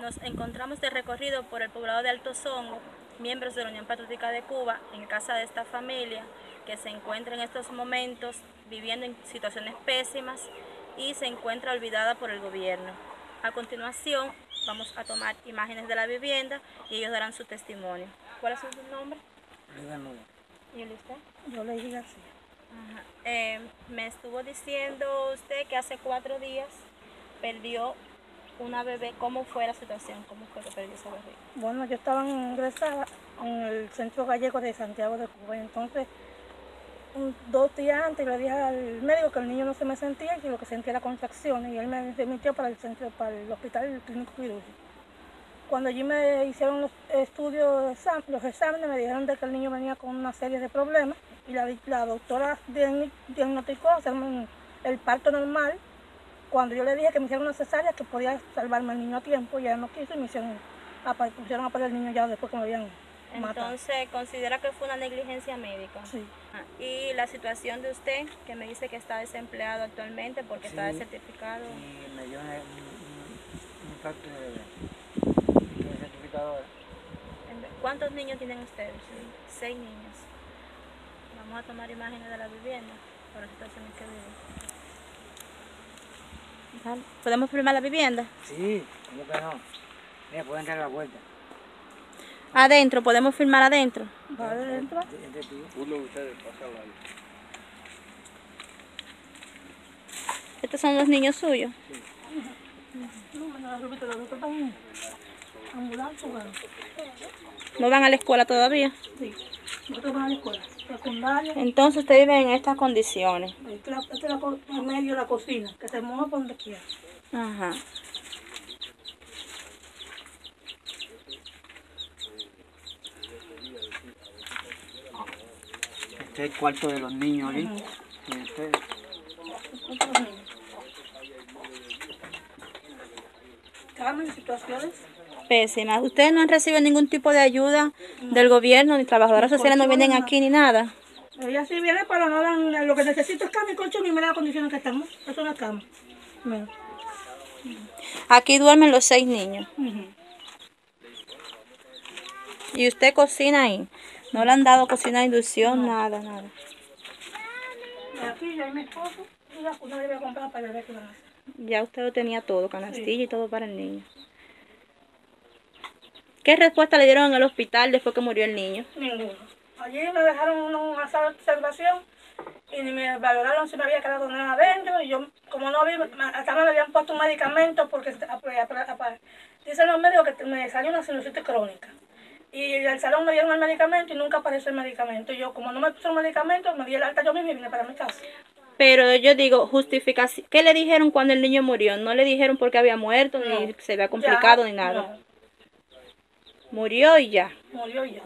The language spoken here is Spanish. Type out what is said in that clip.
Nos encontramos de recorrido por el poblado de Alto Songo, miembros de la Unión Patriótica de Cuba, en casa de esta familia que se encuentra en estos momentos viviendo en situaciones pésimas y se encuentra olvidada por el gobierno. A continuación vamos a tomar imágenes de la vivienda y ellos darán su testimonio. ¿Cuál es su nombre? ¿Y el usted? Yo le dije así. Ajá. Eh, me estuvo diciendo usted que hace cuatro días perdió una bebé. ¿Cómo fue la situación? ¿Cómo fue que perdió esa bebé? Bueno, yo estaba ingresada en el centro gallego de Santiago de Cuba. Entonces, dos días antes le dije al médico que el niño no se me sentía y lo que sentía era contracciones. Y él me remitió para el centro, para el hospital clínico quirúrgico. Cuando allí me hicieron los estudios, los exámenes, me dijeron de que el niño venía con una serie de problemas y la, la doctora diagnosticó hacerme el parto normal. Cuando yo le dije que me hicieran una cesárea, que podía salvarme al niño a tiempo, y ella no quiso y me hicieron, pusieron a parir el niño ya después que me habían matado. Entonces, ¿considera que fue una negligencia médica? Sí. Ah, Y la situación de usted, que me dice que está desempleado actualmente porque está Sí. certificado. y me dio un, un, de certificado ahora. ¿Cuántos niños tienen ustedes? Seis niños. Vamos a tomar imágenes de la vivienda por la situación en que viven. Dale. ¿Podemos filmar la vivienda? Sí, ¿cómo que no? Mira, puede entrar a la puerta. Adentro, podemos filmar adentro. Adentro. Entre tú. Uno de ustedes pasa al lado. Estos son los niños suyos. No, bueno. No van a la escuela todavía. Sí. Nosotros vamos a la escuela secundaria. Entonces usted vive en estas condiciones. La- en medio de la cocina, que se moja por donde quiera. Ajá. Este es el cuarto de los niños aquí. Y este, situaciones Pésima. Ustedes no han recibido ningún tipo de ayuda del gobierno, ni trabajadoras sociales no vienen aquí ni nada. Ella sí viene, pero no dan, lo que necesito es cama y colchón y mira las condiciones que estamos. Eso es una cama. Aquí duermen los seis niños. Y usted cocina ahí. No le han dado cocina de inducción, nada, nada. Aquí ya hay mi esposo y la cuna le voy a comprar para ver qué van a hacer. Ya usted lo tenía todo, canastilla y todo para el niño. ¿Qué respuesta le dieron en el hospital después que murió el niño? Allí me dejaron una, sala de observación y ni me valoraron si me había quedado nada adentro. Y yo, como no vi, me- hasta me habían puesto un medicamento porque dicen los médicos que me salió una sinusitis crónica. Y el salón me dieron el medicamento y nunca apareció el medicamento. Y yo, como no me puso el medicamento, me di el alta yo misma y vine para mi casa. Pero yo digo, justificación. ¿Qué le dijeron cuando el niño murió? No le dijeron porque había muerto, ni No. se había complicado, Ya, ni nada. no, Murió y ya. murió ya.